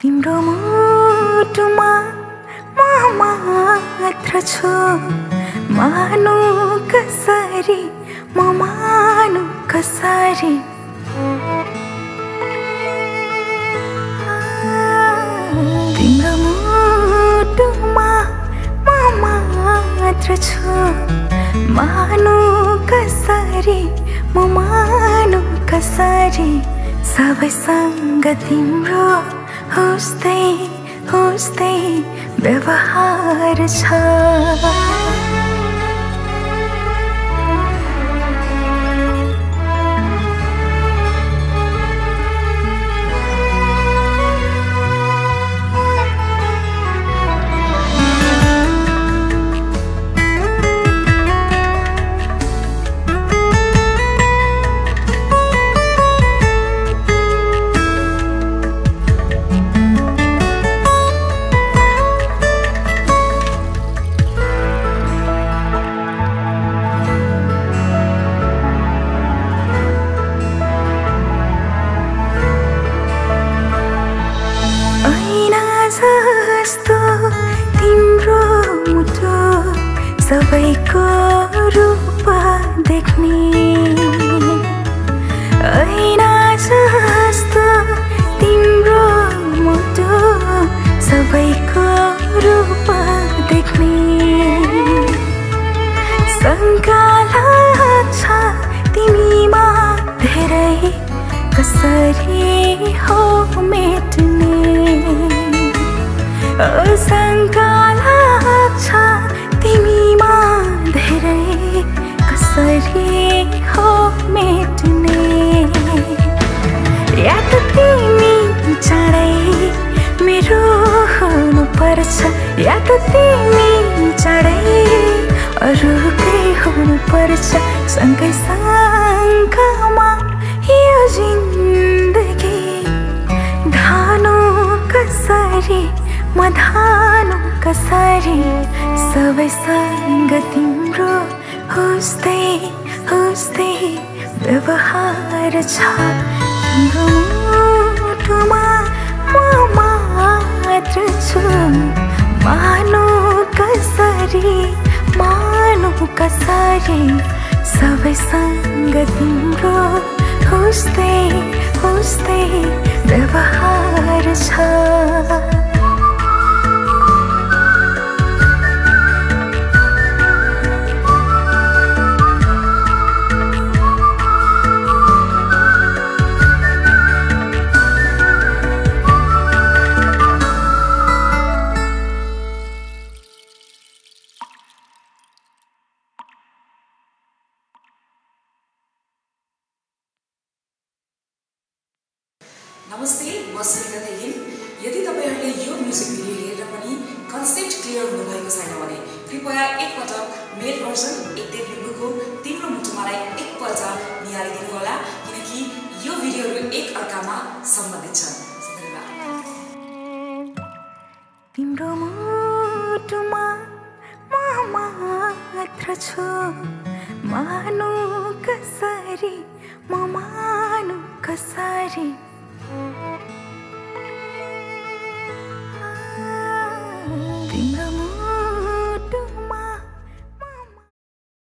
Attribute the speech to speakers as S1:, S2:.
S1: तिम्रो मुटुमा म मात्र छु। मानु कसरी म मानु कसरी? तिम्रो मुटुमा म मात्र छु। मानु कसरी म मानु कसरी? सबैसँग तिम्रो हुस्दै हुस्दै व्यवहार छ सबैको रूप देख्ने। ऐना जस्तो तिम्रो मुटु सबैको रूप देख्ने। शङ्का लाग्छ तिमीमा धेरै कसरी हो मेट्ने। लाग्छ तिमीमा धेरै कसरी हो मेट्ने? या त तिमी चाँडै मेरो हुनुपर्छ या त तिमी चाँडै अरूकै हुनुपर्छ सँगै सँगमा यो जिन्दगी धानु कसरी म धानु कसरी सबैसँग तिम्रो हुस्दै हुस्दै व्यवहार छ। तिम्रो मुटुमा म मात्र छु। मानु कसरी मानु कसरी सबैसँग तिम्रो हुस्दै हुस्दै व्यवहार छ।
S2: नमस्ते म सुनिता यदि तपाईँहरूले यो म्युजिक भिडियो हेरेर पनि कन्सेप्ट क्लियर हुनुभएको छैन भने कृपया एकपटक मेल भर्जन एक डेब्लुको तिम्रो मुटुमालाई एकपल्ट निहालिदिनु होला किनकि यो भिडियोहरू एक अर्कामा सम्बन्धित छन्।
S1: तिम्रो मुटुमा मात्र छु। मानु कसरी म मानु कसरी तिम्रो